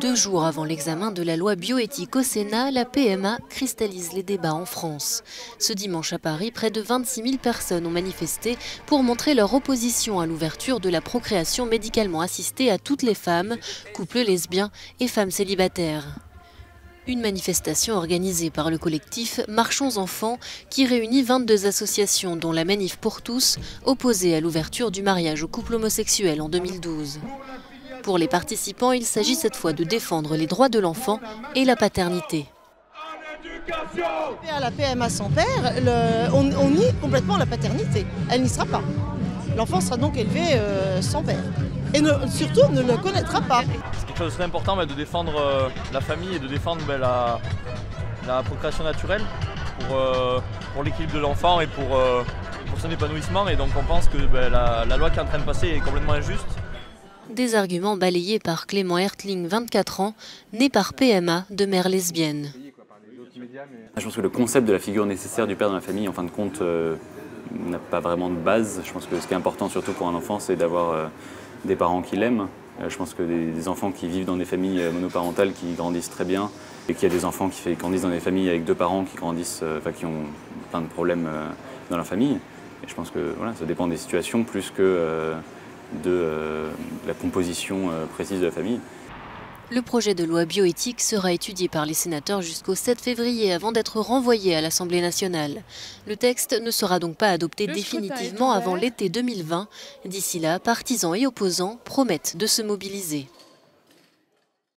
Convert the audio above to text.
Deux jours avant l'examen de la loi bioéthique au Sénat, la PMA cristallise les débats en France. Ce dimanche à Paris, près de 26 000 personnes ont manifesté pour montrer leur opposition à l'ouverture de la procréation médicalement assistée à toutes les femmes, couples lesbiens et femmes célibataires. Une manifestation organisée par le collectif Marchons Enfants qui réunit 22 associations dont la Manif pour tous, opposée à l'ouverture du mariage aux couples homosexuels en 2012. Pour les participants, il s'agit cette fois de défendre les droits de l'enfant et la paternité. À la PMA sans père, on, nie complètement la paternité. Elle n'y sera pas. L'enfant sera donc élevé euh, sans père. Et surtout ne le connaîtra pas quelque chose de très important de défendre euh, la famille et de défendre ben, la, procréation naturelle pour, euh, pour l'équilibre de l'enfant et pour, euh, pour, son épanouissement. Et donc on pense que ben, la, loi qui est en train de passer est complètement injuste. Des arguments balayés par Clément Hertling, 24 ans, né par PMA de mère lesbienne. Je pense que le concept de la figure nécessaire du père dans la famille, en fin de compte, n'a pas vraiment de base. Je pense que ce qui est important surtout pour un enfant, c'est d'avoir des parents qui l'aiment. Euh, je pense que des, enfants qui vivent dans des familles euh, monoparentales qui grandissent très bien et qu'il y a des enfants qui, grandissent dans des familles avec deux parents qui grandissent, euh, enfin, qui ont plein de problèmes dans leur famille. Et je pense que voilà, ça dépend des situations plus que de la composition précise de la famille. Le projet de loi bioéthique sera étudié par les sénateurs jusqu'au 7 février avant d'être renvoyé à l'Assemblée nationale. Le texte ne sera donc pas adopté définitivement avant l'été 2020. D'ici là, partisans et opposants promettent de se mobiliser.